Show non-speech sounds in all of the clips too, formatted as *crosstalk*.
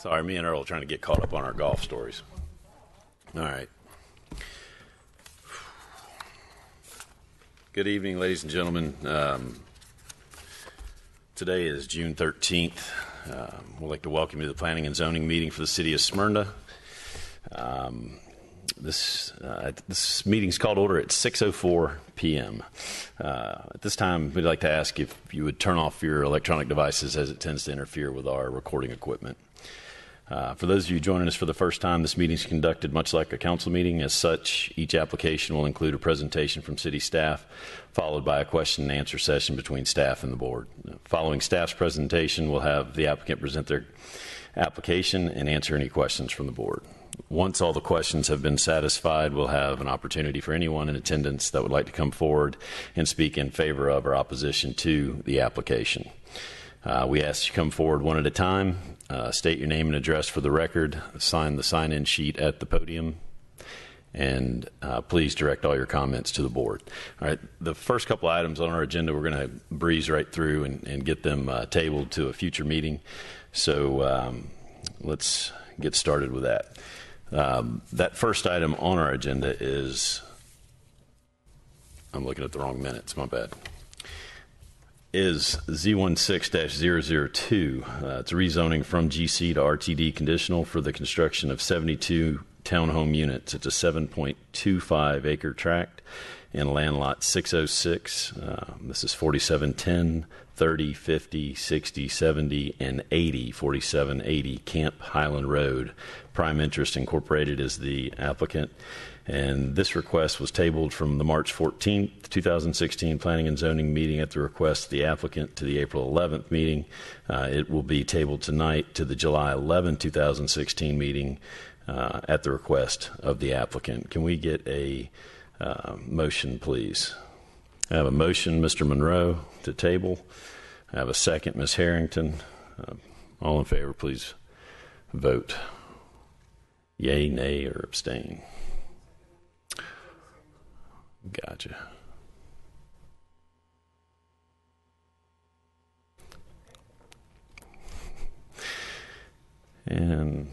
Sorry, me and Earl trying to get caught up on our golf stories. All right. Good evening, ladies and gentlemen. Um, today is June 13th. Um, we'd like to welcome you to the Planning and Zoning meeting for the City of Smyrna. Um, this uh, this meeting's called order at 6:04 p.m. Uh, at this time, we'd like to ask if you would turn off your electronic devices as it tends to interfere with our recording equipment. Uh, for those of you joining us for the first time, this meeting is conducted much like a council meeting. As such, each application will include a presentation from city staff, followed by a question and answer session between staff and the board. Following staff's presentation, we'll have the applicant present their application and answer any questions from the board. Once all the questions have been satisfied, we'll have an opportunity for anyone in attendance that would like to come forward and speak in favor of or opposition to the application. Uh, we ask you come forward one at a time, uh, state your name and address for the record, sign the sign in sheet at the podium, and uh, please direct all your comments to the board. All right, the first couple items on our agenda, we're going to breeze right through and, and get them uh, tabled to a future meeting. So um, let's get started with that. Um, that first item on our agenda is, I'm looking at the wrong minutes, my bad is Z16-002. Uh, it's rezoning from GC to RTD conditional for the construction of 72 townhome units. It's a 7.25 acre tract in land lot 606. Uh, this is 4710, 30, 50, 60, 70, and 80. 4780 Camp Highland Road. Prime Interest Incorporated is the applicant. And this request was tabled from the March 14th, 2016 Planning and Zoning meeting at the request of the applicant to the April 11th meeting. Uh, it will be tabled tonight to the July 11, 2016 meeting uh, at the request of the applicant. Can we get a uh, motion, please? I have a motion, Mr. Monroe, to table. I have a second, Ms. Harrington. Uh, all in favor, please vote. Yay, nay, or abstain. Gotcha. And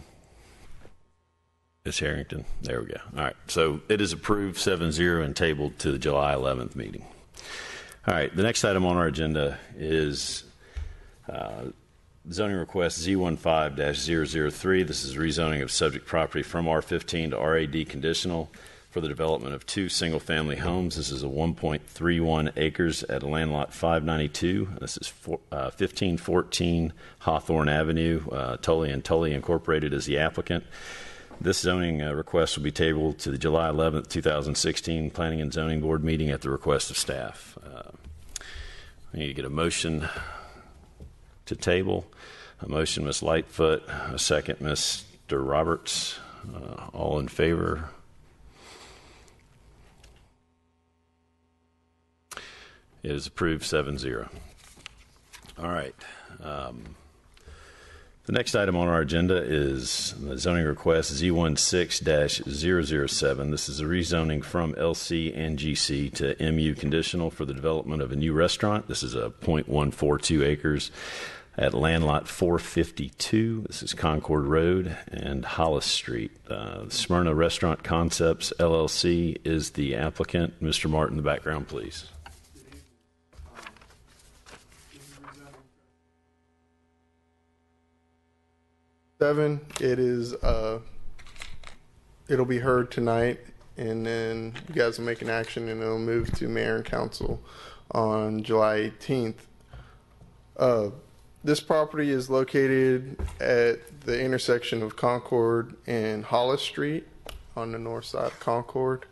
Ms. Harrington, there we go. All right, so it is approved 7 0 and tabled to the July 11th meeting. All right, the next item on our agenda is uh, zoning request Z15 003. This is rezoning of subject property from R15 to RAD conditional for the development of two single family homes. This is a 1.31 acres at land lot 592. This is four, uh, 1514 Hawthorne Avenue. Uh, Tully and Tully Incorporated is the applicant. This zoning uh, request will be tabled to the July 11th, 2016 Planning and Zoning Board meeting at the request of staff. Uh, I need to get a motion to table. A motion, Ms. Lightfoot. A second, Mr. Roberts. Uh, all in favor? It is approved 7 0. All right. Um, the next item on our agenda is the zoning request Z16 007. This is a rezoning from LC and GC to MU conditional for the development of a new restaurant. This is a 0.142 acres at land lot 452. This is Concord Road and Hollis Street. Uh, Smyrna Restaurant Concepts LLC is the applicant. Mr. Martin, the background, please. Seven. It is uh, it'll be heard tonight, and then you guys will make an action, and it'll move to mayor and council on July 18th. Uh, this property is located at the intersection of Concord and Hollis Street on the north side of Concord.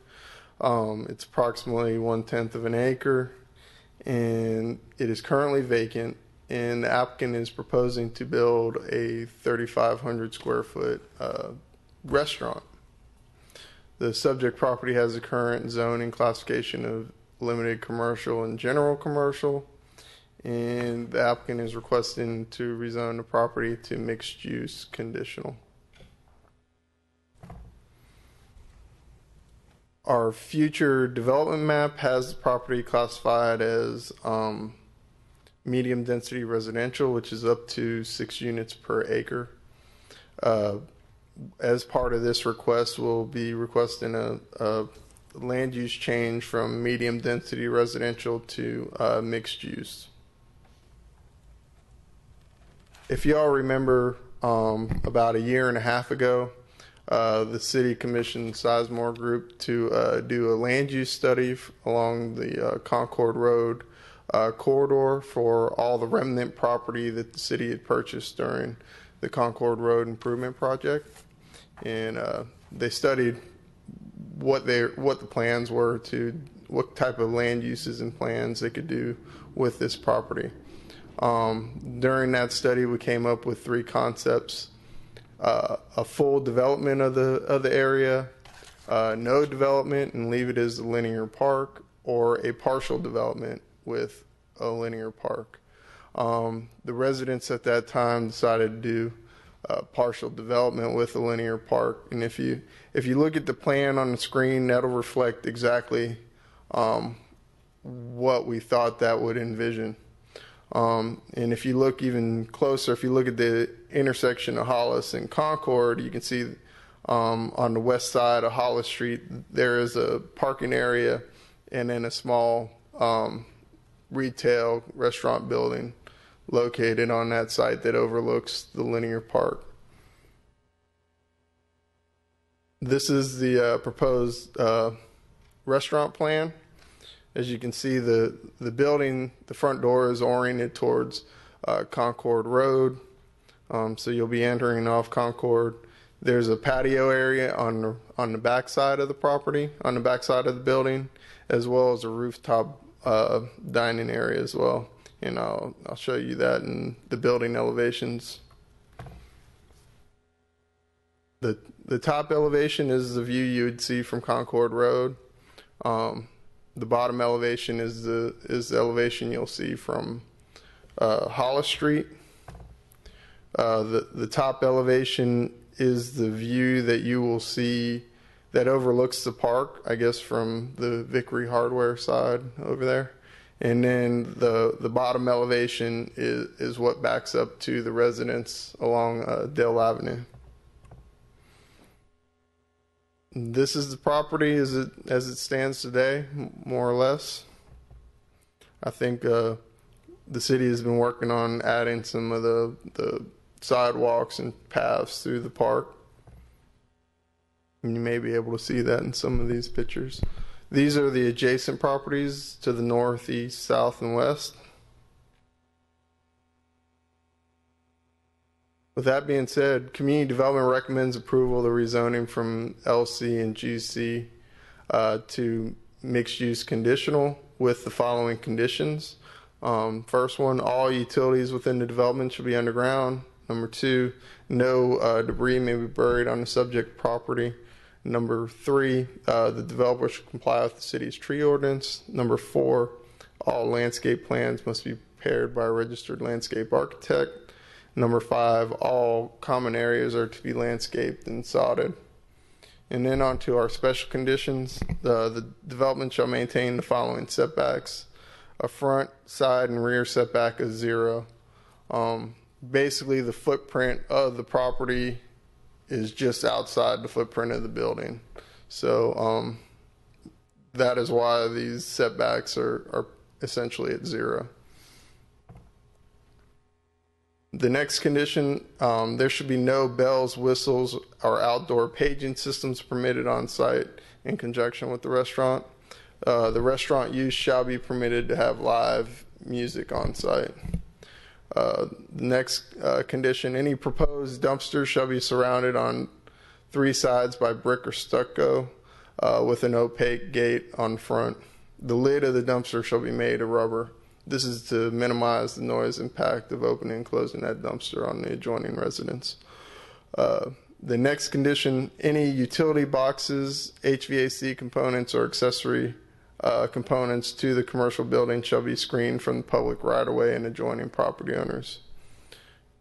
Um, it's approximately one tenth of an acre, and it is currently vacant and the applicant is proposing to build a 3,500 square foot uh, restaurant. The subject property has a current zoning classification of limited commercial and general commercial, and the applicant is requesting to rezone the property to mixed use conditional. Our future development map has the property classified as um, medium density residential, which is up to six units per acre. Uh, as part of this request, we'll be requesting a, a land use change from medium density residential to uh, mixed use. If y'all remember, um, about a year and a half ago, uh, the city commissioned Sizemore Group to uh, do a land use study along the uh, Concord Road uh, corridor for all the remnant property that the city had purchased during the Concord Road Improvement Project, and uh, they studied what they what the plans were to what type of land uses and plans they could do with this property. Um, during that study, we came up with three concepts: uh, a full development of the of the area, uh, no development and leave it as a linear park, or a partial development with a linear park. Um, the residents at that time decided to do uh, partial development with a linear park, and if you if you look at the plan on the screen, that'll reflect exactly um, what we thought that would envision. Um, and if you look even closer, if you look at the intersection of Hollis and Concord, you can see um, on the west side of Hollis Street there is a parking area and then a small um, retail restaurant building located on that site that overlooks the linear park. This is the uh, proposed uh, restaurant plan. As you can see, the, the building, the front door is oriented towards uh, Concord Road. Um, so you'll be entering off Concord. There's a patio area on the, on the back side of the property, on the back side of the building, as well as a rooftop uh, dining area as well. And I'll, I'll show you that in the building elevations. The, the top elevation is the view you would see from Concord Road. Um, the bottom elevation is the is the elevation you'll see from uh, Hollis Street. Uh, the the top elevation is the view that you will see that overlooks the park. I guess from the Vickery Hardware side over there, and then the the bottom elevation is is what backs up to the residence along uh, Dale Avenue. This is the property as it as it stands today, more or less. I think uh, the city has been working on adding some of the the sidewalks and paths through the park. You may be able to see that in some of these pictures. These are the adjacent properties to the north, east, south, and west. With that being said, community development recommends approval of the rezoning from LC and GC uh, to mixed use conditional with the following conditions. Um, first one, all utilities within the development should be underground. Number two, no uh, debris may be buried on the subject property. Number three, uh, the developer should comply with the city's tree ordinance. Number four, all landscape plans must be prepared by a registered landscape architect. Number five, all common areas are to be landscaped and sodded. And then on to our special conditions. The, the development shall maintain the following setbacks. A front, side, and rear setback is zero. Um, basically, the footprint of the property is just outside the footprint of the building. So um, that is why these setbacks are, are essentially at zero. The next condition, um, there should be no bells, whistles, or outdoor paging systems permitted on site in conjunction with the restaurant. Uh, the restaurant use shall be permitted to have live music on site. Uh, the next uh, condition, any proposed dumpster shall be surrounded on three sides by brick or stucco uh, with an opaque gate on front. The lid of the dumpster shall be made of rubber. This is to minimize the noise impact of opening and closing that dumpster on the adjoining residence. Uh, the next condition any utility boxes, HVAC components, or accessory uh, components to the commercial building shall be screened from the public right of way and adjoining property owners.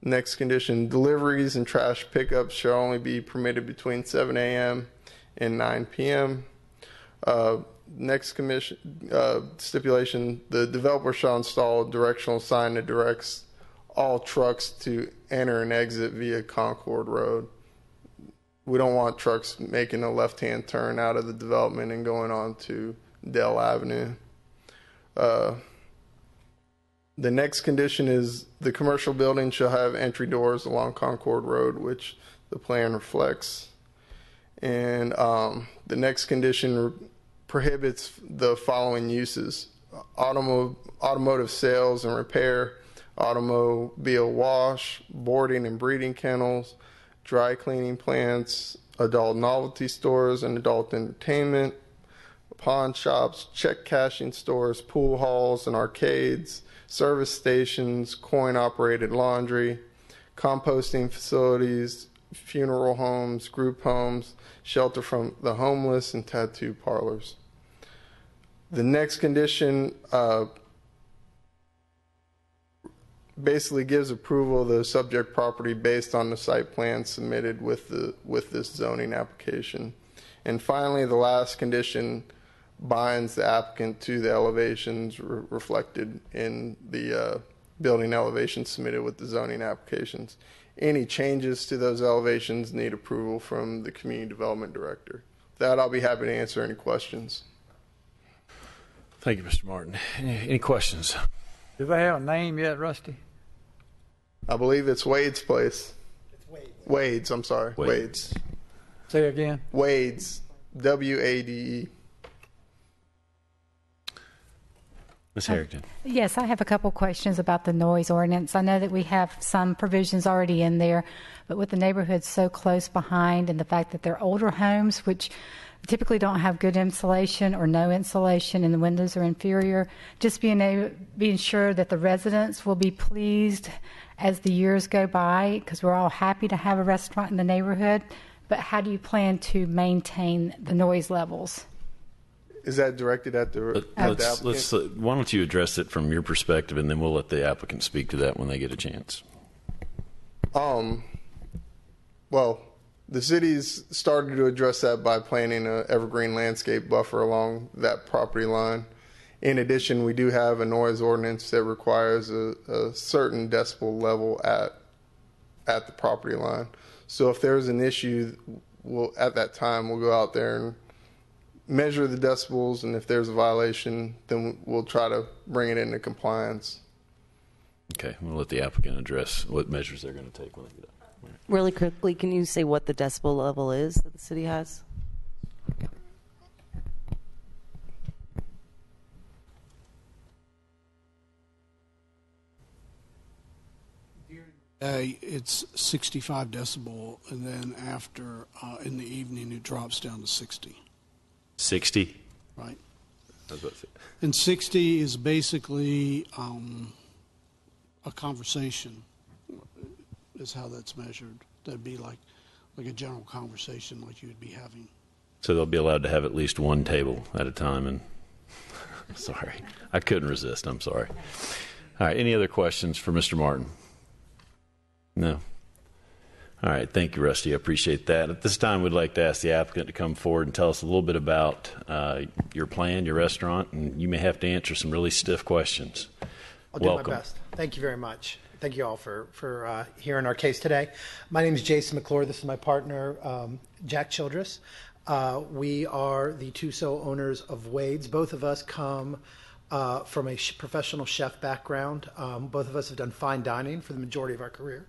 Next condition deliveries and trash pickups shall only be permitted between 7 a.m. and 9 p.m. Uh, next commission uh, stipulation: the developer shall install a directional sign that directs all trucks to enter and exit via Concord Road. we don't want trucks making a left-hand turn out of the development and going on to Dell Avenue. Uh, the next condition is the commercial building shall have entry doors along Concord Road, which the plan reflects. And um, the next condition prohibits the following uses automo- automotive sales and repair, automobile wash, boarding and breeding kennels, dry cleaning plants, adult novelty stores and adult entertainment, pawn shops, check cashing stores, pool halls and arcades, service stations, coin operated laundry, composting facilities, funeral homes, group homes, shelter from the homeless, and tattoo parlors. The next condition uh, basically gives approval of the subject property based on the site plan submitted with the with this zoning application. And finally, the last condition binds the applicant to the elevations re- reflected in the uh, building elevations submitted with the zoning applications. Any changes to those elevations need approval from the community development director. With that, I'll be happy to answer any questions. Thank you, Mr. Martin. Any, any questions? Do they have a name yet, Rusty? I believe it's Wade's place. It's Wade. Wade's, I'm sorry. Wade. Wade's. Say again. Wade's. W A D E. Ms. Uh, Harrington. Yes, I have a couple questions about the noise ordinance. I know that we have some provisions already in there, but with the neighborhoods so close behind and the fact that they're older homes, which typically don't have good insulation or no insulation and the windows are inferior, just being able, being sure that the residents will be pleased as the years go by, because we're all happy to have a restaurant in the neighborhood. But how do you plan to maintain the noise levels? Is that directed at the, Let, at let's, applicant? let's, uh, why don't you address it from your perspective, and then we'll let the applicant speak to that when they get a chance. Um, well, the city's started to address that by planting an evergreen landscape buffer along that property line. In addition, we do have a noise ordinance that requires a, a certain decibel level at at the property line. So if there's an issue, we'll at that time we'll go out there and measure the decibels, and if there's a violation, then we'll try to bring it into compliance. Okay, we'll let the applicant address what measures they're going to take when they get up. Really quickly, can you say what the decibel level is that the city has? day, it's 65 decibel, and then after, uh, in the evening, it drops down to 60, 60? right? About to. And 60 is basically um, a conversation, is how that's measured. That'd be like, like a general conversation like you would be having. So they'll be allowed to have at least one table at a time. And *laughs* sorry, I couldn't resist. I'm sorry. All right. Any other questions for Mr. Martin? No. All right. Thank you, Rusty. I appreciate that. At this time, we'd like to ask the applicant to come forward and tell us a little bit about uh, your plan, your restaurant, and you may have to answer some really stiff questions. I'll do my best. Thank you very much. Thank you all for for uh, hearing our case today. My name is Jason McClure. This is my partner, um, Jack Childress. Uh, we are the two sole owners of Wade's. Both of us come uh, from a sh- professional chef background. Um, both of us have done fine dining for the majority of our career.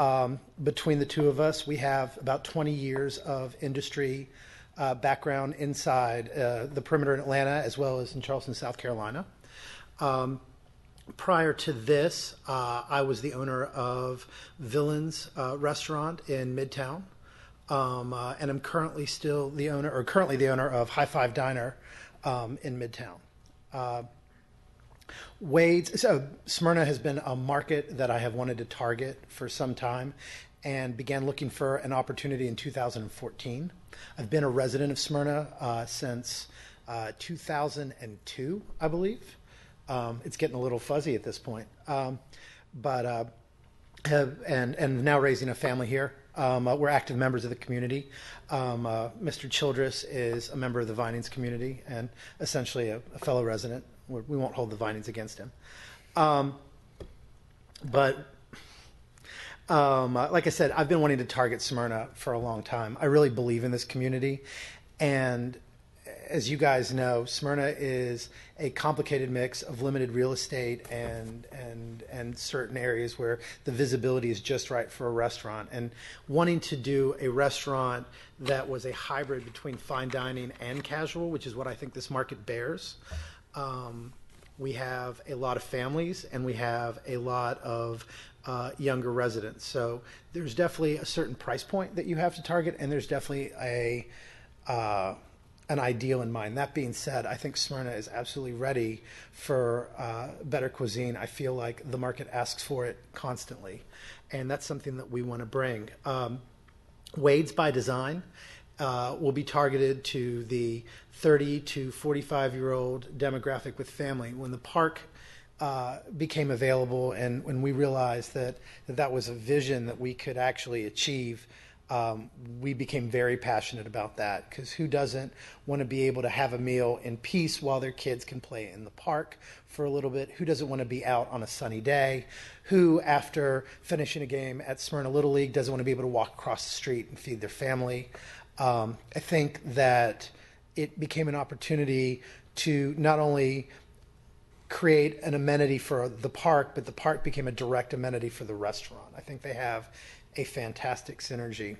Um, between the two of us, we have about 20 years of industry uh, background inside uh, the perimeter in Atlanta as well as in Charleston, South Carolina. Um, prior to this, uh, I was the owner of Villains uh, Restaurant in Midtown, um, uh, and I'm currently still the owner, or currently the owner of High Five Diner um, in Midtown. Wade's, so Smyrna has been a market that I have wanted to target for some time and began looking for an opportunity in 2014. I've been a resident of Smyrna uh, since uh, 2002, I believe. Um, it's getting a little fuzzy at this point. Um, but uh, have, and and now raising a family here. Um, uh, we're active members of the community. Um, uh, Mr. Childress is a member of the Vinings community and essentially a, a fellow resident. We won't hold the Vinings against him. Um, but Um, uh, like I said, I've been wanting to target Smyrna for a long time. I really believe in this community. And as you guys know, Smyrna is a complicated mix of limited real estate and and and certain areas where the visibility is just right for a restaurant. And wanting to do a restaurant that was a hybrid between fine dining and casual, which is what I think this market bears. Um, we have a lot of families and we have a lot of uh, younger residents. So there's definitely a certain price point that you have to target, and there's definitely a uh, an ideal in mind. That being said, I think Smyrna is absolutely ready for uh, better cuisine. I feel like the market asks for it constantly, and that's something that we want to bring. Um, Wade's by design uh, will be targeted to the 30 to 45 year old demographic with family. When the park uh, became available and when we realized that, that that was a vision that we could actually achieve, um, we became very passionate about that because who doesn't want to be able to have a meal in peace while their kids can play in the park for a little bit? Who doesn't want to be out on a sunny day? Who, after finishing a game at Smyrna Little League, doesn't want to be able to walk across the street and feed their family? Um, I think that it became an opportunity to not only create an amenity for the park, but the park became a direct amenity for the restaurant. I think they have a fantastic synergy.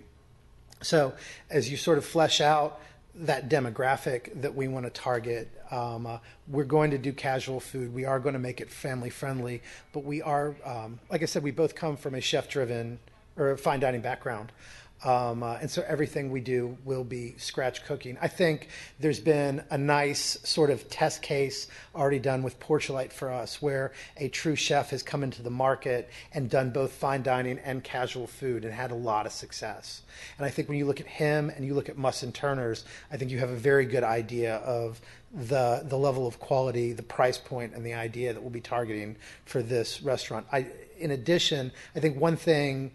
So, as you sort of flesh out that demographic that we want to target, um, uh, we're going to do casual food. We are going to make it family friendly, but we are, um, like I said, we both come from a chef driven or fine dining background. Um, uh, and so everything we do will be scratch cooking. I think there's been a nice sort of test case already done with Porchlight for us, where a true chef has come into the market and done both fine dining and casual food and had a lot of success. And I think when you look at him and you look at Muss and Turner's, I think you have a very good idea of the the level of quality, the price point, and the idea that we'll be targeting for this restaurant. I, in addition, I think one thing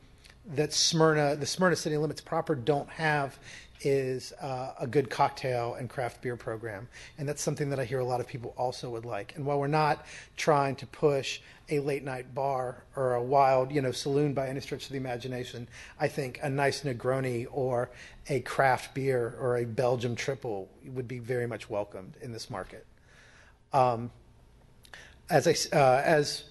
that Smyrna, the Smyrna city limits proper, don't have is uh, a good cocktail and craft beer program. And that's something that I hear a lot of people also would like. And while we're not trying to push a late night bar or a wild, you know, saloon by any stretch of the imagination, I think a nice Negroni or a craft beer or a Belgium triple would be very much welcomed in this market. Um, as I, uh, as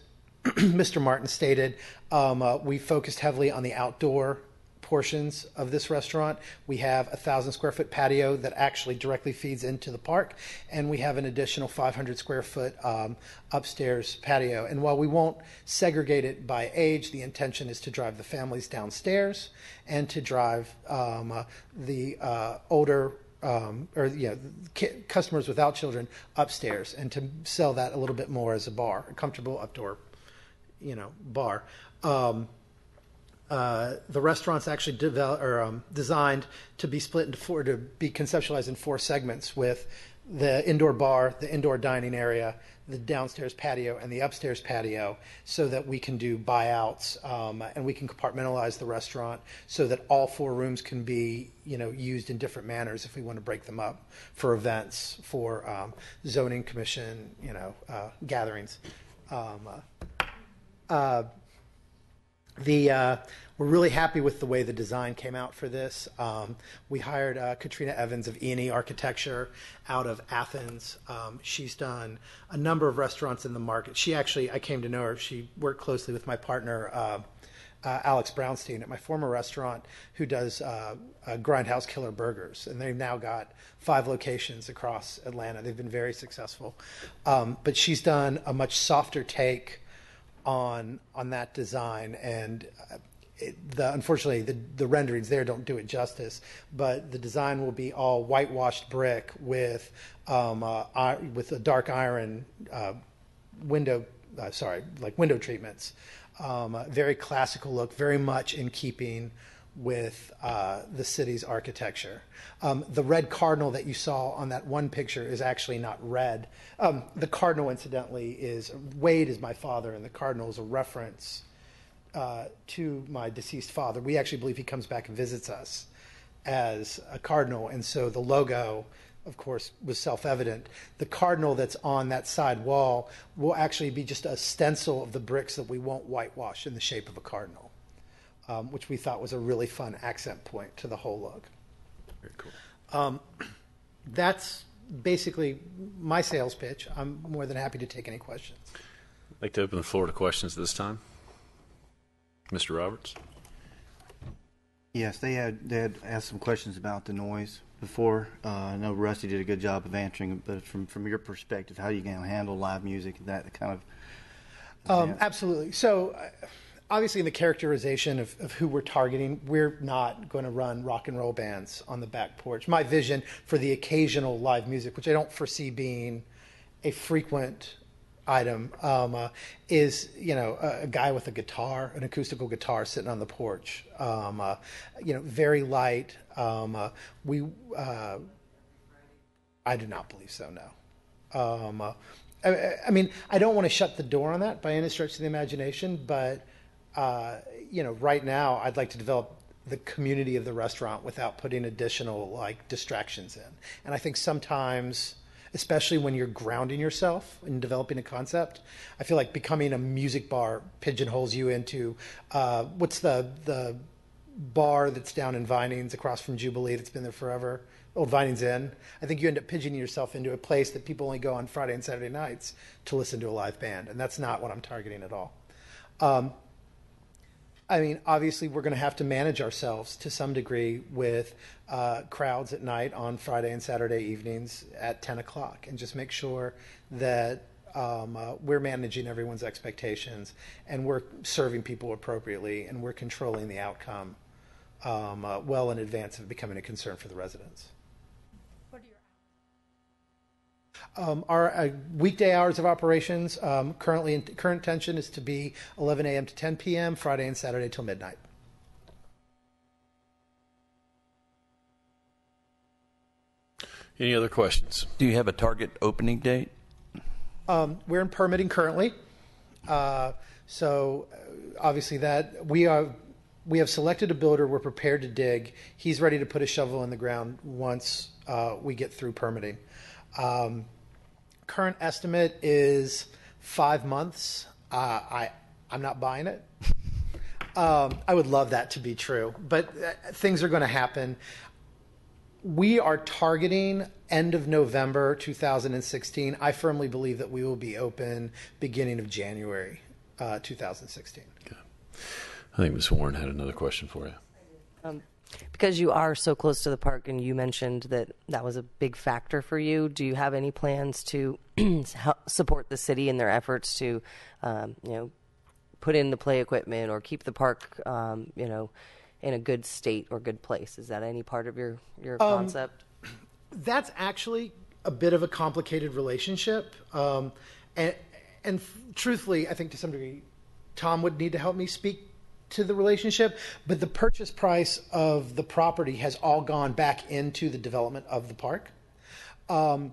*clears throat* Mr. Martin stated, um, uh, we focused heavily on the outdoor portions of this restaurant. We have a thousand square foot patio that actually directly feeds into the park, and we have an additional 500 square foot um, upstairs patio. And while we won't segregate it by age, the intention is to drive the families downstairs and to drive um, uh, the uh, older um, or customers without children upstairs, and to sell that a little bit more as a bar, a comfortable outdoor you know bar. Um, uh, the restaurant's actually develop, or, um, designed to be split into four, to be conceptualized in four segments with the indoor bar, the indoor dining area, the downstairs patio, and the upstairs patio, so that we can do buyouts um, and we can compartmentalize the restaurant so that all four rooms can be, you know, used in different manners if we want to break them up for events, for um, zoning commission, you know, uh, gatherings. Um, uh, uh, the uh, we're really happy with the way the design came out for this. Um, we hired uh, Katrina Evans of E&E Architecture out of Athens. Um, she's done a number of restaurants in the market. She actually, I came to know her. She worked closely with my partner. Uh, uh, Alex Brownstein at my former restaurant, who does uh, Grindhouse Killer Burgers, and they've now got five locations across Atlanta. They've been very successful, um, but she's done a much softer take on on that design and uh, it, the, unfortunately the, the renderings there don't do it justice but the design will be all whitewashed brick with um, uh, with a dark iron uh, window uh, sorry like window treatments. Um, very classical look very much in keeping with uh, the city's architecture. Um, the red cardinal that you saw on that one picture is actually not red. Um, the cardinal, incidentally, is Wade is my father, and the cardinal is a reference uh, to my deceased father. We actually believe he comes back and visits us as a cardinal, and so the logo. Of course, was self-evident. The cardinal that's on that side wall will actually be just a stencil of the bricks that we won't whitewash in the shape of a cardinal. Um, which we thought was a really fun accent point to the whole look. Very cool. That's basically my sales pitch. I'm more than happy to take any questions. I'd like to open the floor to questions this time. Mr. Roberts? Yes, they had they had asked some questions about the noise before. Uh, I know Rusty did a good job of answering but from from your perspective, how are you going to handle live music and that kind of? Um, absolutely. So, uh, obviously, in the characterization of, of who we're targeting, we're not going to run rock and roll bands on the back porch. My vision for the occasional live music, which I don't foresee being a frequent item, um, uh, is you know a, a guy with a guitar, an acoustical guitar, sitting on the porch. Um, uh, you know, very light. Um, uh, we. Uh, I do not believe so. No. Um, uh, I, I mean, I don't want to shut the door on that by any stretch of the imagination, but uh, you know, right now, I'd like to develop the community of the restaurant without putting additional like distractions in. And I think sometimes, especially when you're grounding yourself in developing a concept, I feel like becoming a music bar pigeonholes you into uh, what's the the bar that's down in Vinings across from Jubilee that's been there forever. Old Vinings Inn. I think you end up pigeoning yourself into a place that people only go on Friday and Saturday nights to listen to a live band, and that's not what I'm targeting at all. Um, I mean, obviously, we're going to have to manage ourselves to some degree with uh, crowds at night on Friday and Saturday evenings at 10 o'clock and just make sure that um, uh, we're managing everyone's expectations and we're serving people appropriately and we're controlling the outcome um, uh, well in advance of becoming a concern for the residents. Um, our uh, weekday hours of operations um, currently current tension is to be 11 a.m. to 10 p.m. Friday and Saturday till midnight. Any other questions? Do you have a target opening date? Um, we're in permitting currently, uh, so uh, obviously that we are we have selected a builder. We're prepared to dig. He's ready to put a shovel in the ground once uh, we get through permitting. Um, current estimate is five months. Uh, I I'm not buying it. *laughs* Um, I would love that to be true, but uh, things are going to happen. We are targeting end of November 2016. I firmly believe that we will be open beginning of January uh, 2016. I think Ms. Warren had another question for you. Because you are so close to the park, and you mentioned that that was a big factor for you. Do you have any plans to *clears throat* support the city in their efforts to, um, you know, put in the play equipment or keep the park, um, you know, in a good state or good place? Is that any part of your your concept? That's actually a bit of a complicated relationship, um, and and f- truthfully, I think to some degree, Tom would need to help me speak to the relationship. But the purchase price of the property has all gone back into the development of the park, um,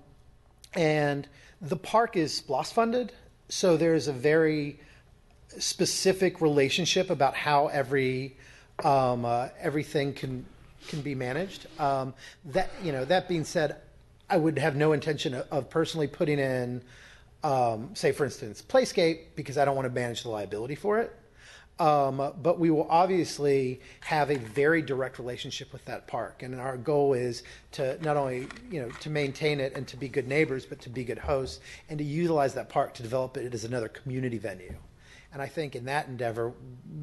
and the park is SPLOST funded, so there's a very specific relationship about how every um, uh, everything can can be managed. Um, that you know, that being said, I would have no intention of, of personally putting in, um, say, for instance, Playscape because I don't want to manage the liability for it. Um, but we will obviously have a very direct relationship with that park, and our goal is to not only you know to maintain it and to be good neighbors, but to be good hosts and to utilize that park to develop it as another community venue. And I think in that endeavor,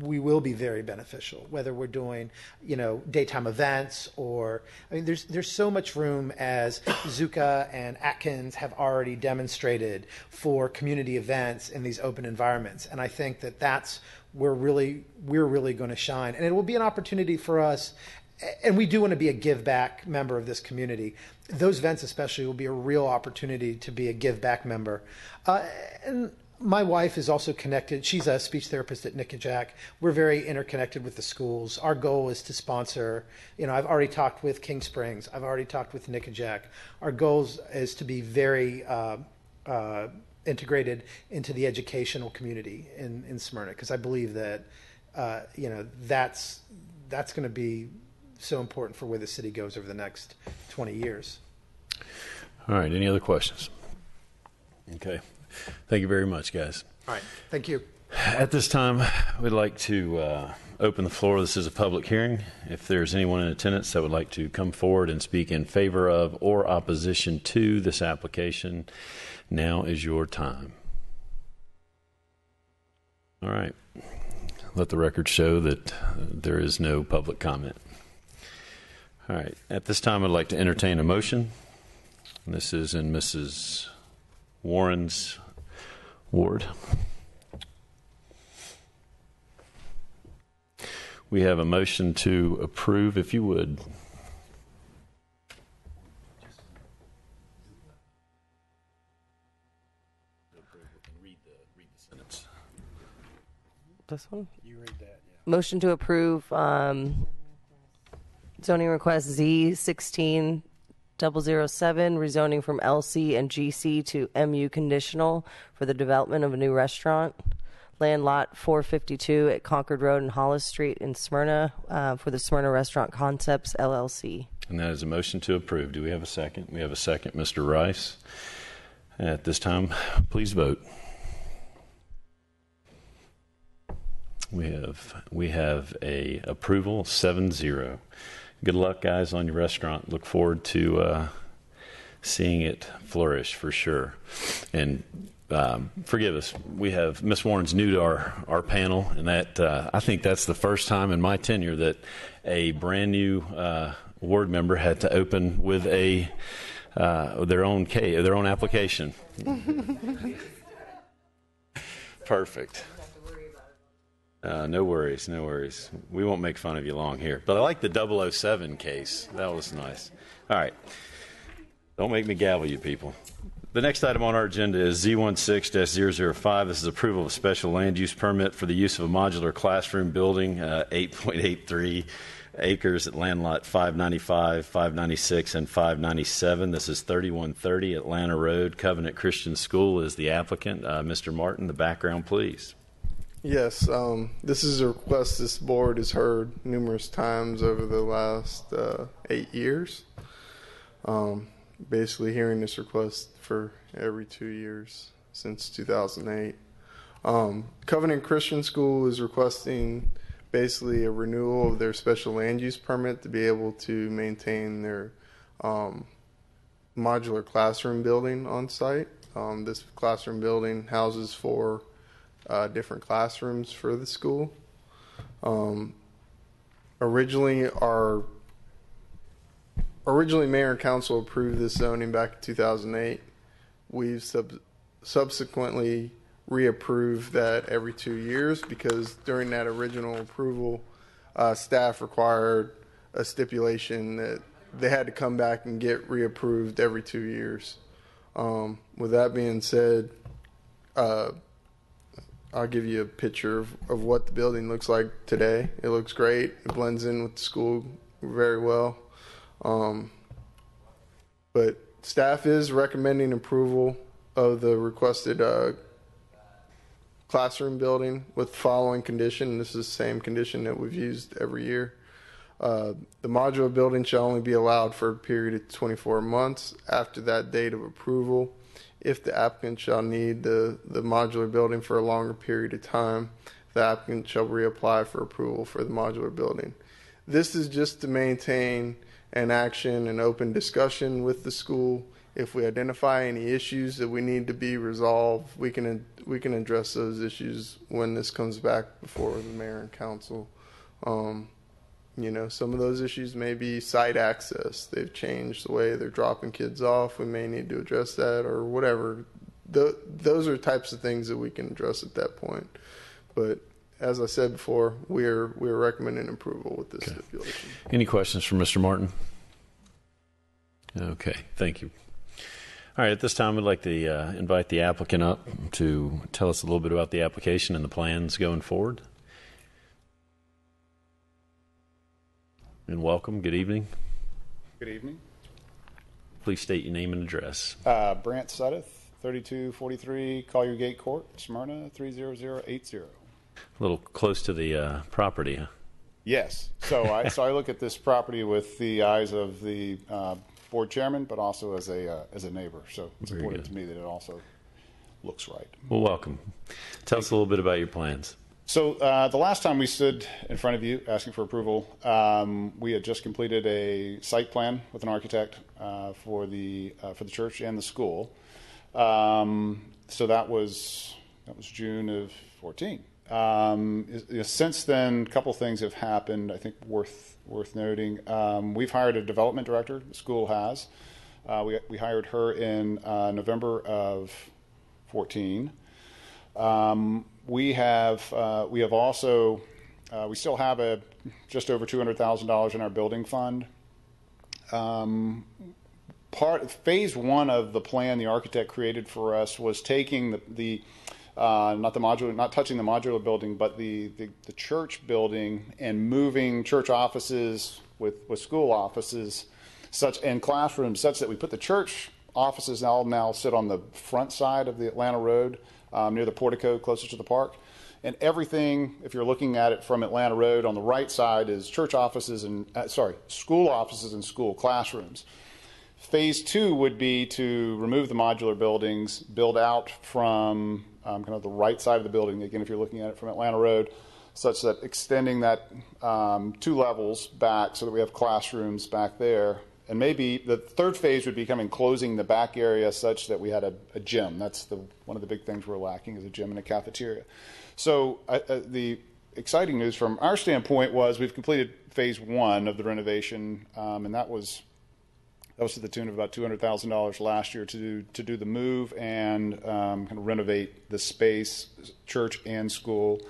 we will be very beneficial, whether we're doing, you know, daytime events or, I mean, there's, there's so much room as Zucca and Atkins have already demonstrated for community events in these open environments. And I think that that's where really, we're really going to shine. And it will be an opportunity for us and we do want to be a give back member of this community. Those events, especially, will be a real opportunity to be a give back member. Uh, and my wife is also connected. She's a speech therapist at Nickajack. We're very interconnected with the schools. Our goal is to sponsor. You know, I've already talked with King Springs. I've already talked with Nickajack. Our goal is to be very uh, uh, integrated into the educational community in, in Smyrna because I believe that uh, you know that's that's going to be so important for where the city goes over the next 20 years. All right. Any other questions? Okay. Thank you very much, guys. All right. Thank you. At this time, we'd like to uh, open the floor. This is a public hearing. If there's anyone in attendance that would like to come forward and speak in favor of or opposition to this application, now is your time. All right. Let the record show that there is no public comment. All right. At this time, I'd like to entertain a motion. This is in Mrs. Warren's ward. We have a motion to approve, if you would. This one? You read that, yeah. Motion to approve um, zoning request Z sixteen double zero seven, rezoning from LC and GC to MU conditional for the development of a new restaurant. Land lot four fifty-two at Concord Road and Hollis Street in Smyrna uh, for the Smyrna Restaurant Concepts LLC. And that is a motion to approve. Do we have a second? We have a second, Mr. Rice. At this time, please vote. We have we have a approval seven zero. Good luck, guys, on your restaurant. Look forward to uh, seeing it flourish for sure. And um, forgive us, we have Miss Warren's new to our our panel, and that uh, I think that's the first time in my tenure that a brand new uh, ward member had to open with a uh, their own K, their own application. *laughs* Perfect. Uh, no worries, no worries. We won't make fun of you long here. But I like the 007 case. That was nice. All right. Don't make me gavel you people. The next item on our agenda is Z16-005. This is approval of a special land use permit for the use of a modular classroom building, uh, 8.83 acres at land lot 595, 596, and 597. This is 3130 Atlanta Road. Covenant Christian School is the applicant. Uh, Mr. Martin, the background, please. Yes, um, this is a request this board has heard numerous times over the last uh, eight years. Um, basically, hearing this request for every two years since 2008. Um, Covenant Christian School is requesting basically a renewal of their special land use permit to be able to maintain their um, modular classroom building on site. Um, this classroom building houses four uh, different classrooms for the school. Um, originally, our originally mayor and council approved this zoning back in 2008. We've sub- subsequently reapproved that every two years because during that original approval, uh, staff required a stipulation that they had to come back and get reapproved every two years. Um, with that being said, uh, I'll give you a picture of, of what the building looks like today. It looks great. It blends in with the school very well. Um, but staff is recommending approval of the requested uh, classroom building with following condition. This is the same condition that we've used every year. Uh, the modular building shall only be allowed for a period of 24 months after that date of approval. If the applicant shall need the, the modular building for a longer period of time, the applicant shall reapply for approval for the modular building. This is just to maintain an action and open discussion with the school. If we identify any issues that we need to be resolved, we can we can address those issues when this comes back before the mayor and council. Um, you know, some of those issues may be site access. They've changed the way they're dropping kids off. We may need to address that or whatever. The, those are types of things that we can address at that point. But as I said before, we're we're recommending approval with this Okay. stipulation. Any questions for Mr. Martin? Okay, thank you. All right, at this time, I'd like to uh, invite the applicant up to tell us a little bit about the application and the plans going forward. And welcome, good evening. Good evening. Please state your name and address. Uh, Brant Suddeth, 3243 Collier Gate Court, Smyrna, 30080. A little close to the uh, property. huh? Yes. So I, so I look at this property with the eyes of the uh, board chairman, but also as a, uh, as a neighbor. So it's Very important good. to me that it also looks right. Well, welcome. Tell us a little bit about your plans. So uh, the last time we stood in front of you asking for approval, um, we had just completed a site plan with an architect uh, for the uh, for the church and the school. Um, so that was that was June of 14. Um, since then, a couple things have happened. I think worth worth noting. Um, we've hired a development director. The school has. Uh, we we hired her in uh, November of 14. Um, we have uh, we have also uh, we still have a just over two hundred thousand dollars in our building fund. Um, part phase one of the plan the architect created for us was taking the, the uh, not the modular, not touching the modular building, but the, the, the church building and moving church offices with, with school offices such and classrooms such that we put the church offices all now sit on the front side of the Atlanta Road um, near the portico closest to the park. And everything, if you're looking at it from Atlanta Road, on the right side is church offices and uh, sorry, school offices and school classrooms. Phase two would be to remove the modular buildings, build out from um, kind of the right side of the building. Again, if you're looking at it from Atlanta Road, such that extending that um, two levels back so that we have classrooms back there. And maybe the third phase would be coming closing the back area such that we had a, a gym. That's the one of the big things we're lacking is a gym and a cafeteria. So uh, uh, the exciting news from our standpoint was we've completed phase one of the renovation, um, and that was that was to the tune of about two hundred thousand dollars last year to do to do the move and um, kind of renovate the space, church and school.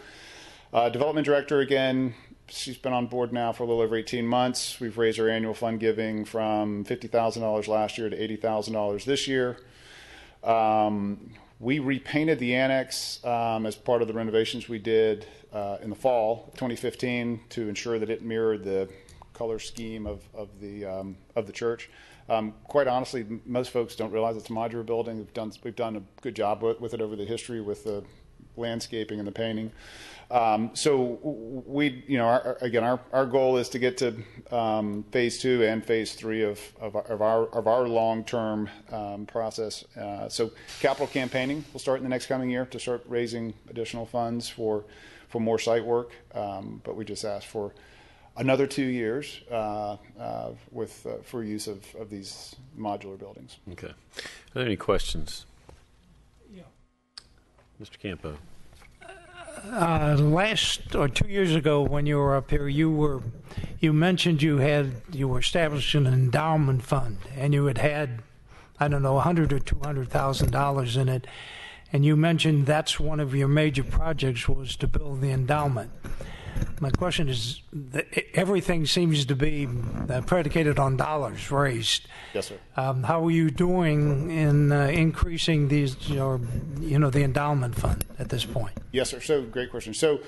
Uh, development director again. She's been on board now for a little over 18 months. We've raised our annual fund giving from $50,000 last year to $80,000 this year. Um, we repainted the annex um, as part of the renovations we did uh, in the fall of 2015 to ensure that it mirrored the color scheme of, of the um, of the church. Um, quite honestly, most folks don't realize it's a modular building. We've done we've done a good job with, with it over the history with the landscaping and the painting. Um, so we, you know, our, our- again, our, our goal is to get to um, phase two and phase three of, of, our- of our of our long term um, process. Uh, so capital campaigning will start in the next coming year to start raising additional funds for for more site work. Um, but we just asked for another two years uh, uh, with uh, for use of, of these modular buildings. Okay. Are there any questions? Yeah. Mr. Campo. Uh, last or two years ago, when you were up here, you were you mentioned you had you were establishing an endowment fund, and you had had I don't know hundred or two hundred thousand dollars in it, and you mentioned that's one of your major projects was to build the endowment. My question is, that everything seems to be uh, predicated on dollars raised. Yes, sir. Um, how are you doing in uh, increasing these, or you know, the endowment fund at this point? Yes, sir. So great question. So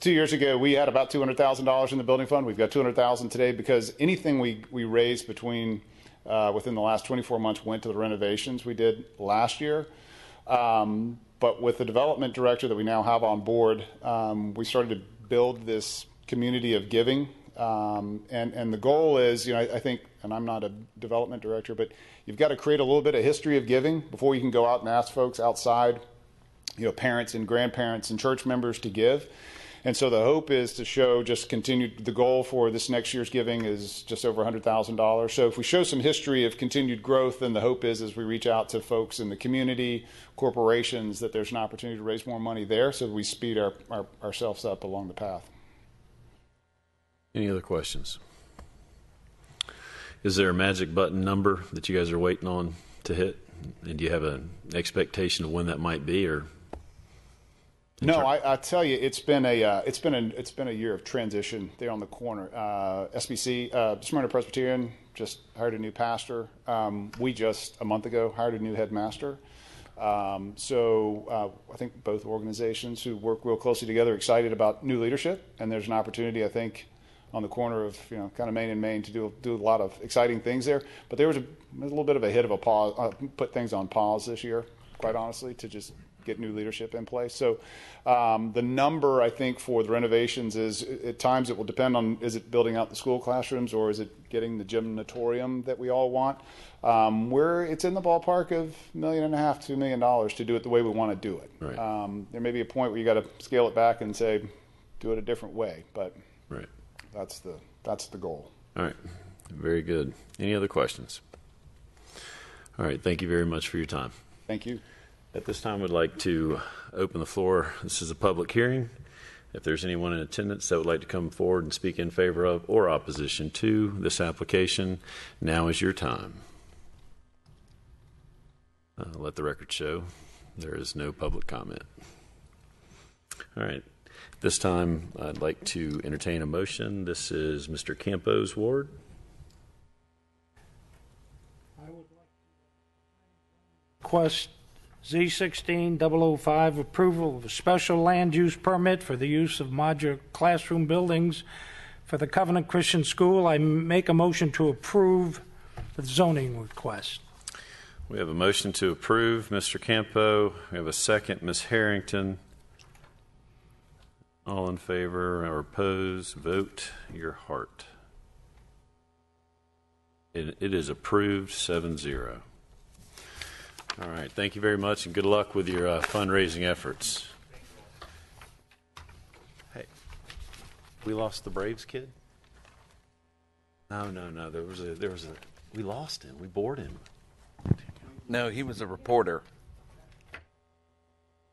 two years ago, we had about two hundred thousand dollars in the building fund. We've got two hundred thousand today because anything we we raised between uh, within the last twenty four months went to the renovations we did last year. Um, but with the development director that we now have on board, um, we started to build this community of giving. Um, and, and the goal is, you know, I, I think, and I'm not a development director, but you've got to create a little bit of history of giving before you can go out and ask folks outside you know, parents and grandparents and church members to give. And so the hope is to show just continued, the goal for this next year's giving is just over $100,000. So if we show some history of continued growth, then the hope is as we reach out to folks in the community, corporations, that there's an opportunity to raise more money there so we speed our, our, ourselves up along the path. Any other questions? Is there a magic button number that you guys are waiting on to hit? And do you have an expectation of when that might be, or No, I, I tell you, it's been a uh, it's been a it's been a year of transition there on the corner. Uh, SBC, uh, Smyrna Presbyterian, just hired a new pastor. Um, we just a month ago hired a new headmaster. Um, so uh, I think both organizations who work real closely together are excited about new leadership, and there's an opportunity, I think, on the corner of you know kind of Main and Main to do do a lot of exciting things there. But there was a, a little bit of a hit of a pause, uh, put things on pause this year, quite honestly, to just get new leadership in place. So um, the number I think for the renovations is at times it will depend on is it building out the school classrooms or is it getting the gymnatorium that we all want. Um, where it's in the ballpark of a million and a half, two million dollars to do it the way we want to do it. Right. Um, there may be a point where you got to scale it back and say, do it a different way, but Right. that's the that's the goal. All right. Very good. Any other questions? All right. Thank you very much for your time. Thank you. At this time, we'd like to open the floor. This is a public hearing. If there's anyone in attendance that would like to come forward and speak in favor of or opposition to this application, now is your time. Uh, let the record show there is no public comment. All right. This time, I'd like to entertain a motion. This is Mr. Campo's ward. I would like to request Z16-005, approval of a special land use permit for the use of modular classroom buildings for the Covenant Christian School. I make a motion to approve the zoning request. We have a motion to approve, Mr. Campo. We have a second, Ms. Harrington. All in favor or opposed, vote your heart. It, it is approved 7 0. All right, thank you very much and good luck with your uh, fundraising efforts. Hey, we lost the Braves kid? No, no, no. There was a, there was a, we lost him. We bored him. No, he was a reporter.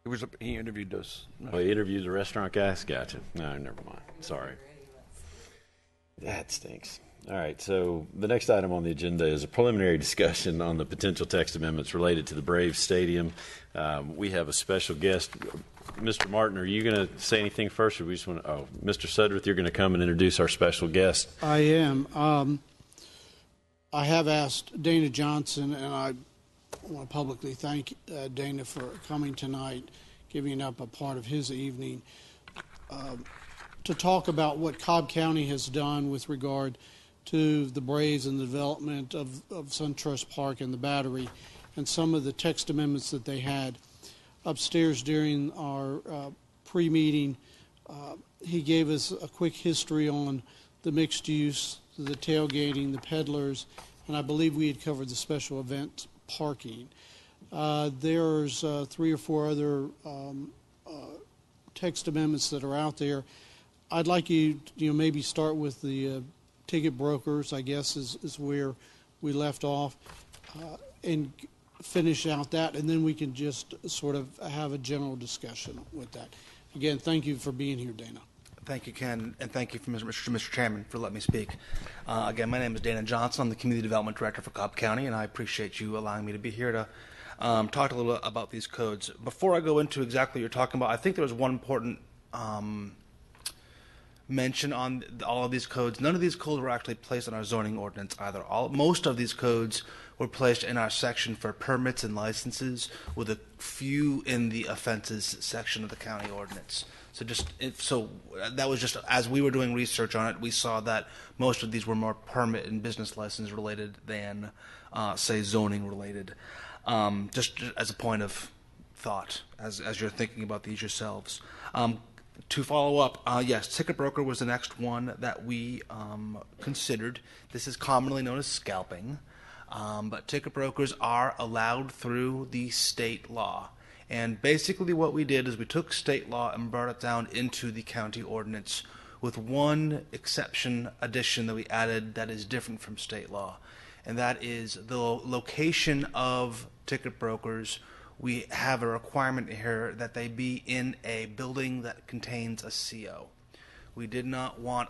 He was. A, he interviewed us. Oh, he interviewed the restaurant guys? Gotcha. No, never mind. Sorry. That stinks. All right, so the next item on the agenda is a preliminary discussion on the potential text amendments related to the Braves Stadium. Um, we have a special guest. Mr. Martin, are you going to say anything first, or we just want? Oh, Mr. Suddreth, you're going to come and introduce our special guest. I am. Um, I have asked Dana Johnson, and I want to publicly thank uh, Dana for coming tonight, giving up a part of his evening um, to talk about what Cobb County has done with regard to the Braves and the development of, of SunTrust Park and the Battery, and some of the text amendments that they had upstairs during our uh, pre-meeting. Uh, he gave us a quick history on the mixed use, the tailgating, the peddlers, and I believe we had covered the special event parking. Uh, there's uh, three or four other um, uh, text amendments that are out there. I'd like you, you know, maybe start with the uh, ticket brokers. I guess is is where we left off, uh, and finish out that, and then we can just sort of have a general discussion with that. Again, thank you for being here, Dana. Thank you, Ken, and thank you, for Mr. Mr. Chairman, for letting me speak. Uh, again, my name is Dana Johnson. I'm the Community Development Director for Cobb County, and I appreciate you allowing me to be here to um, talk a little about these codes. Before I go into exactly what you're talking about, I think there was one important um, mention on all of these codes. None of these codes were actually placed in our zoning ordinance either. All, most of these codes were placed in our section for permits and licenses, with a few in the offenses section of the county ordinance. So just if, so that was just as we were doing research on it, we saw that most of these were more permit and business license related than, uh, say, zoning related. Um, just as a point of thought, as as you're thinking about these yourselves. Um, to follow up, uh, yes, ticket broker was the next one that we um, considered. This is commonly known as scalping, um, but ticket brokers are allowed through the state law. And basically, what we did is we took state law and brought it down into the county ordinance with one exception addition that we added that is different from state law, and that is the location of ticket brokers. We have a requirement here that they be in a building that contains a CO. We did not want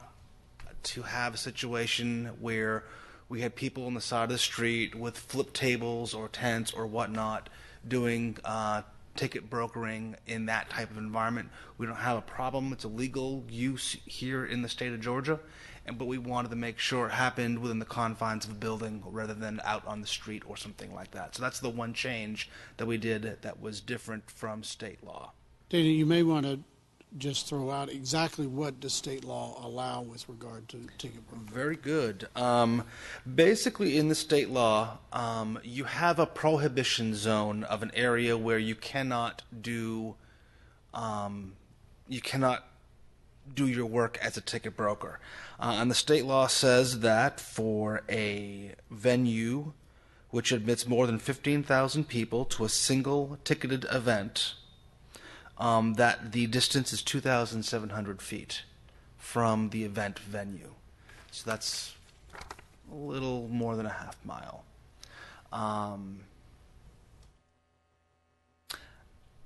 to have a situation where we had people on the side of the street with flip tables or tents or whatnot doing uh, ticket brokering in that type of environment. We don't have a problem. It's a legal use here in the state of Georgia, and but we wanted to make sure it happened within the confines of a building rather than out on the street or something like that. So that's the one change that we did that was different from state law. Dana, you may want to just throw out exactly what does state law allow with regard to ticket broker? Very good. Um, basically, in the state law, um, you have a prohibition zone of an area where you cannot do, um, you cannot do your work as a ticket broker. Uh, and the state law says that for a venue which admits more than 15,000 people to a single ticketed event, um, that the distance is 2,700 feet from the event venue. So that's a little more than a half mile. Um,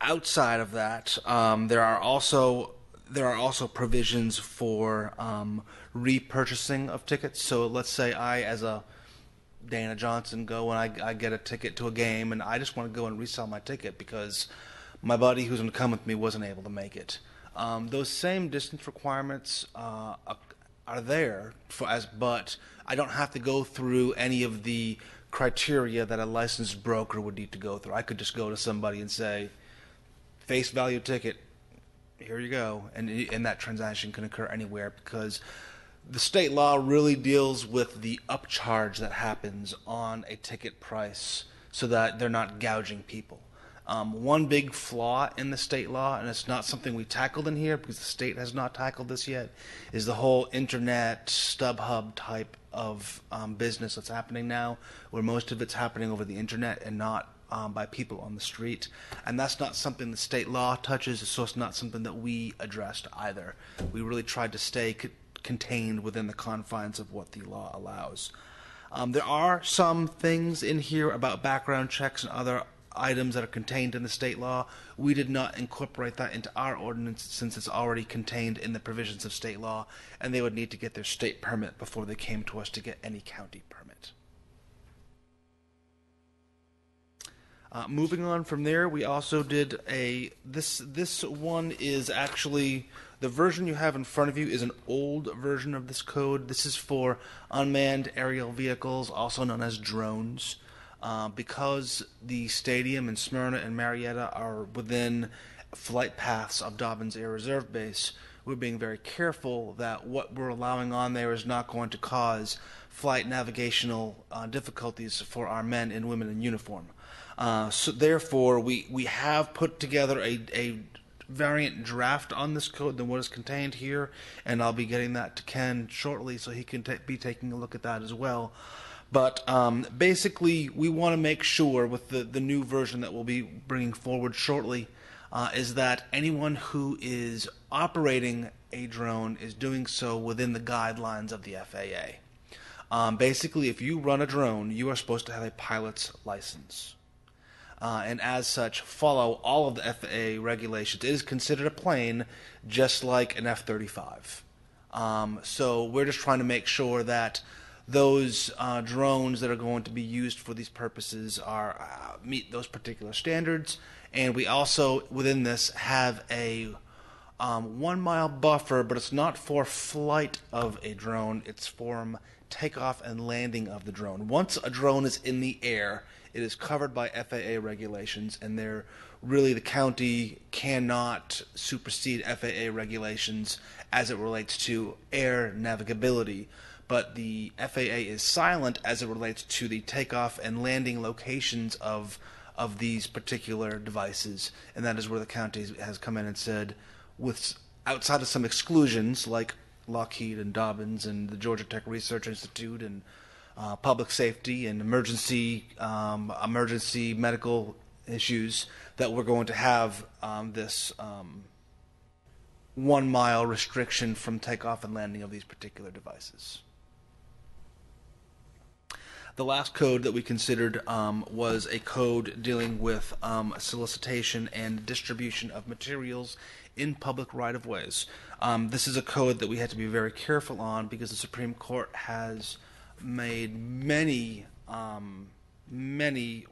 outside of that, um, there are also there are also provisions for um, repurchasing of tickets. So let's say I, as a Dana Johnson, go and I, I get a ticket to a game, and I just want to go and resell my ticket because my buddy who's going to come with me wasn't able to make it. Um, those same distance requirements uh, are there for as, but I don't have to go through any of the criteria that a licensed broker would need to go through. I could just go to somebody and say, face value ticket, here you go, and and that transaction can occur anywhere because the state law really deals with the upcharge that happens on a ticket price so that they're not gouging people. Um, one big flaw in the state law, and it's not something we tackled in here because the state has not tackled this yet, is the whole internet StubHub type of um, business that's happening now, where most of it's happening over the internet and not um, by people on the street. And that's not something the state law touches, so it's not something that we addressed either. We really tried to stay contained within the confines of what the law allows. Um, there are some things in here about background checks and other items that are contained in the state law. We did not incorporate that into our ordinance since it's already contained in the provisions of state law, and they would need to get their state permit before they came to us to get any county permit. Uh, moving on from there, we also did a this this one is actually the version you have in front of you is an old version of this code. This is for unmanned aerial vehicles, also known as drones. Uh, because the stadium in Smyrna and Marietta are within flight paths of Dobbins Air Reserve Base, we're being very careful that what we're allowing on there is not going to cause flight navigational uh, difficulties for our men and women in uniform. Uh, so therefore, we, we have put together a, a variant draft on this code than what is contained here, and I'll be getting that to Ken shortly so he can be taking a look at that as well. But um, basically, we want to make sure with the, the new version that we'll be bringing forward shortly uh, is that anyone who is operating a drone is doing so within the guidelines of the FAA. Um, basically, if you run a drone, you are supposed to have a pilot's license. Uh, and as such, follow all of the FAA regulations. It is considered a plane just like an F 35. Um, so we're just trying to make sure that those uh, drones that are going to be used for these purposes are uh, meet those particular standards. And we also within this have a um, one mile buffer, but it's not for flight of a drone. It's for takeoff and landing of the drone. Once a drone is in the air, it is covered by FAA regulations, and they're really the county cannot supersede FAA regulations as it relates to air navigability but the FAA is silent as it relates to the takeoff and landing locations of of these particular devices, and that is where the county has come in and said, with outside of some exclusions like Lockheed and Dobbins and the Georgia Tech Research Institute and uh, public safety and emergency um, emergency medical issues, that we're going to have um, this um, one mile restriction from takeoff and landing of these particular devices. The last code that we considered um, was a code dealing with um, solicitation and distribution of materials in public right of ways. Um, this is a code that we had to be very careful on because the Supreme Court has made many, um, many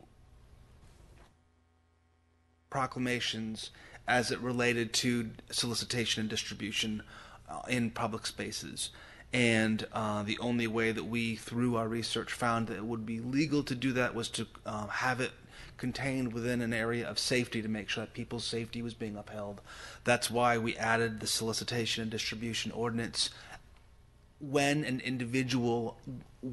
proclamations as it related to solicitation and distribution uh, in public spaces and uh, the only way that we, through our research, found that it would be legal to do that was to uh, have it contained within an area of safety to make sure that people's safety was being upheld. That's why we added the solicitation and distribution ordinance when an individual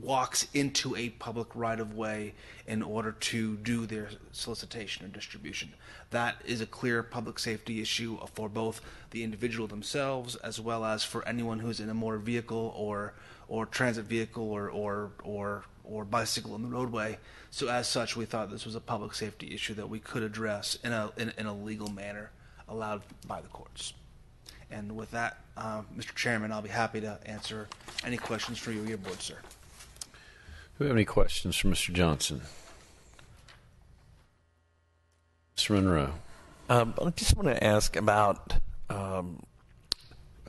walks into a public right of way in order to do their solicitation or distribution. That is a clear public safety issue for both the individual themselves as well as for anyone who's in a motor vehicle or or transit vehicle or or or, or bicycle in the roadway. So as such, we thought this was a public safety issue that we could address in a in, in a legal manner allowed by the courts. And with that, uh, Mr. Chairman, I'll be happy to answer any questions for you your board, sir. We have any questions for Mr. Johnson? Mr. Monroe. Um, I just want to ask about um,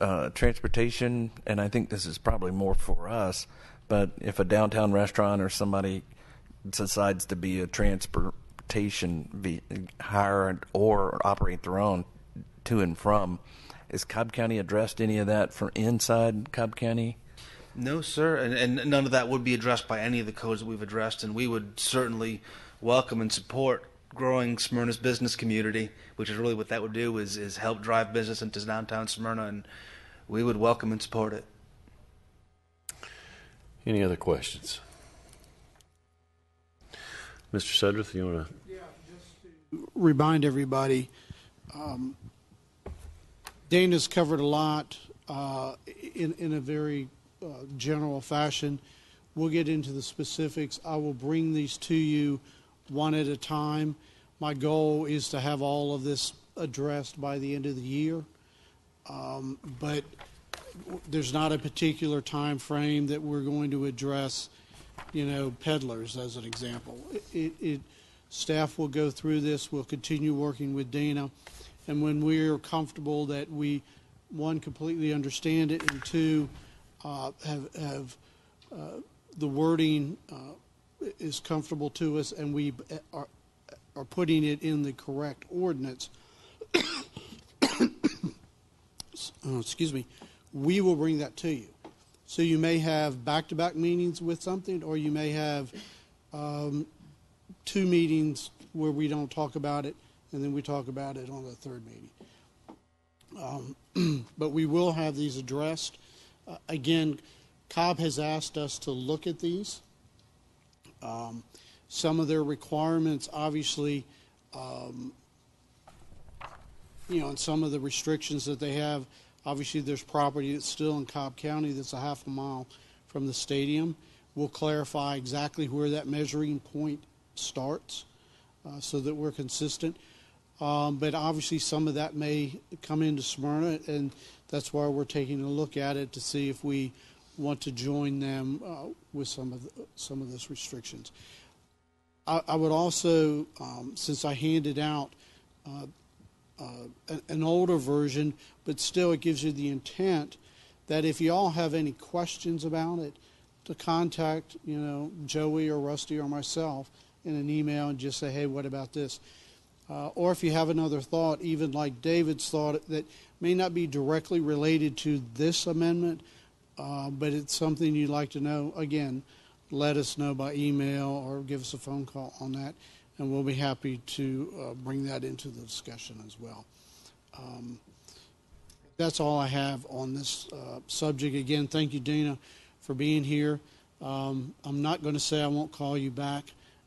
uh, transportation, and I think this is probably more for us. But if a downtown restaurant or somebody decides to be a transportation ve- hire or operate their own to and from, is Cobb County addressed any of that from inside Cobb County? No, sir, and, and none of that would be addressed by any of the codes that we've addressed, and we would certainly welcome and support growing Smyrna's business community, which is really what that would do is is help drive business into downtown Smyrna, and we would welcome and support it. Any other questions? Mr. Suddreth, you want to? remind everybody, um, Dana's covered a lot uh, in, in a very uh, general fashion. We'll get into the specifics. I will bring these to you one at a time. My goal is to have all of this addressed by the end of the year. Um, but there's not a particular time frame that we're going to address, you know, peddlers as an example. It, it, staff will go through this. We'll continue working with Dana. And when we're comfortable that we, one, completely understand it, and two, have, have uh, the wording uh, is comfortable to us, and we are, are putting it in the correct ordinance, *coughs* uh, excuse me, we will bring that to you. So you may have back-to-back meetings with something, or you may have um, two meetings where we don't talk about it, and then we talk about it on the third meeting. Um, *clears throat* but we will have these addressed. Uh, again, Cobb has asked us to look at these. Um, some of their requirements, obviously, um, you know, and some of the restrictions that they have. Obviously, there's property that's still in Cobb County that's a half a mile from the stadium. We'll clarify exactly where that measuring point starts uh, so that we're consistent. Um, but obviously, some of that may come into Smyrna, and that's why we're taking a look at it to see if we want to join them uh, with some of the, some of those restrictions. I, I would also, um, since I handed out uh, uh, an older version, but still it gives you the intent that if you all have any questions about it, to contact you know Joey or Rusty or myself in an email and just say, hey, what about this? Uh, or if you have another thought, even like David's thought, that may not be directly related to this amendment, uh, but it's something you'd like to know, again, let us know by email or give us a phone call on that, and we'll be happy to uh, bring that into the discussion as well. Um, that's all I have on this uh, subject. Again, thank you, Dana, for being here. Um, I'm not going to say I won't call you back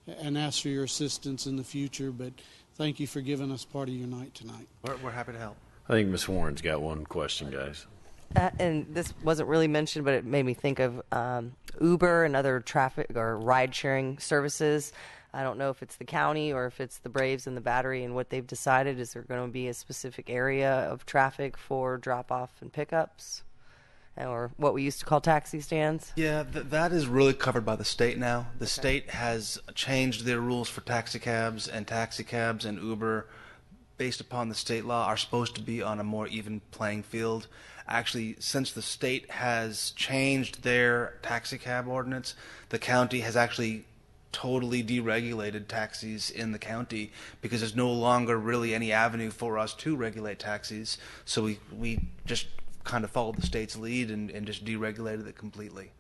and ask for your assistance in the future, but thank you for giving us part of your night tonight. We're, we're happy to help. I think Miss Warren's got one question, guys. Uh, and this wasn't really mentioned, but it made me think of um, Uber and other traffic or ride sharing services. I don't know if it's the county or if it's the Braves and the Battery, and what they've decided is there going to be a specific area of traffic for drop off and pickups, or what we used to call taxi stands. Yeah, th- that is really covered by the state now. The state has changed their rules for taxi cabs, and taxi cabs and Uber, based upon the state law, are supposed to be on a more even playing field. Actually, since the state has changed their taxi cab ordinance, the county has actually totally deregulated taxis in the county because there's no longer really any avenue for us to regulate taxis. So we, we just kind of followed the state's lead and, and just deregulated it completely.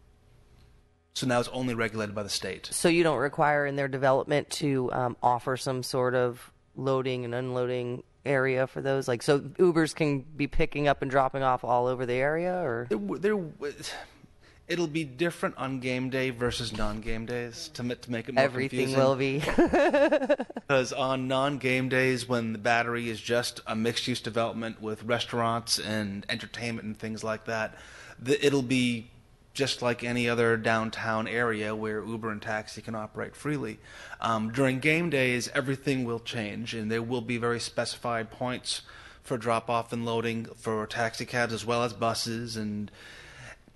So now it's only regulated by the state. So you don't require in their development to um, offer some sort of loading and unloading area for those? Like, so Ubers can be picking up and dropping off all over the area, or There, there, it'll be different on game day versus non-game days to, to make it more everything confusing. will be? *laughs* Because on non-game days, when the battery is just a mixed-use development with restaurants and entertainment and things like that, the, it'll be just like any other downtown area where Uber and taxi can operate freely. Um, during game days, everything will change, and there will be very specified points for drop-off and loading for taxi cabs as well as buses and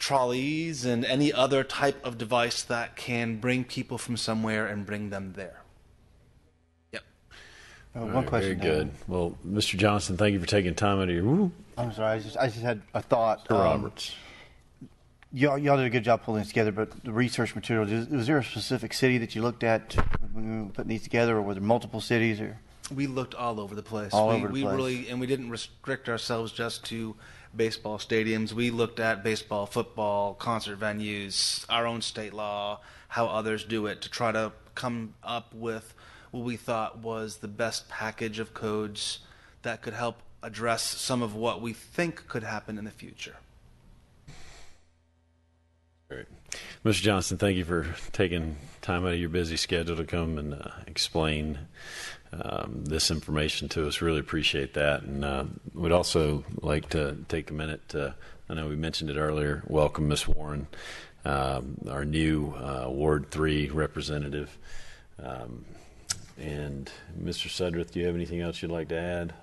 trolleys and any other type of device that can bring people from somewhere and bring them there. Yep. Uh, one right, question. Very good. Well, Mr. Johnson, thank you for taking time out of your. Woo, I'm sorry. I just, I just had a thought. Mr. Um, Roberts. Y'all, y'all did a good job pulling this together, but the research material, was there a specific city that you looked at when you were putting these together, or were there multiple cities? Or We looked all over the place. All we, over the we place. really and we didn't restrict ourselves just to baseball stadiums. We looked at baseball, football, concert venues, our own state law, how others do it to try to come up with what we thought was the best package of codes that could help address some of what we think could happen in the future. Great. Mr. Johnson, thank you for taking time out of your busy schedule to come and uh, explain um, this information to us. Really appreciate that. And uh, we'd also like to take a minute to, I know we mentioned it earlier, welcome Ms. Warren, um, our new uh, Ward 3 representative. Um, and Mr. Suddreth, do you have anything else you'd like to add?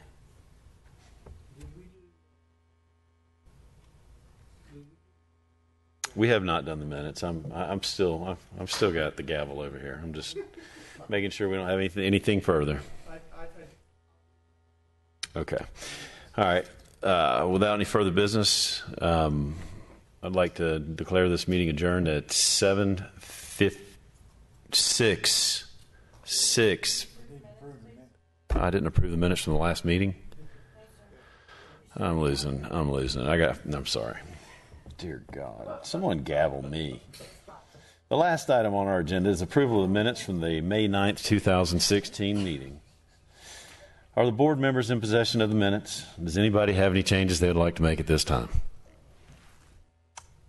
We have not done the minutes. I'm I'm still I've, I've still got the gavel over here. I'm just making sure we don't have anything anything further. Okay. All right. Uh, without any further business, um, I'd like to declare this meeting adjourned at seven fifty six six. I didn't approve the minutes from the last meeting. I'm losing. I'm losing. I got. I'm sorry. Dear God, someone gavel me. The last item on our agenda is approval of the minutes from the May 9th, 2016 meeting. Are the board members in possession of the minutes? Does anybody have any changes they would like to make at this time?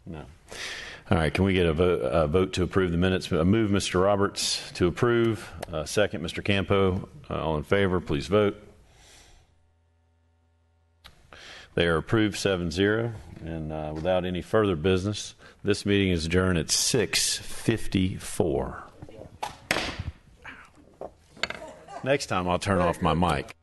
No. All right, can we get a vote, a vote to approve the minutes? A move, Mr. Roberts, to approve. Second, Mr. Campo. Uh, all in favor, please vote. They are approved 7 0. And uh, without any further business, this meeting is adjourned at 6.54. Next time I'll turn off my mic.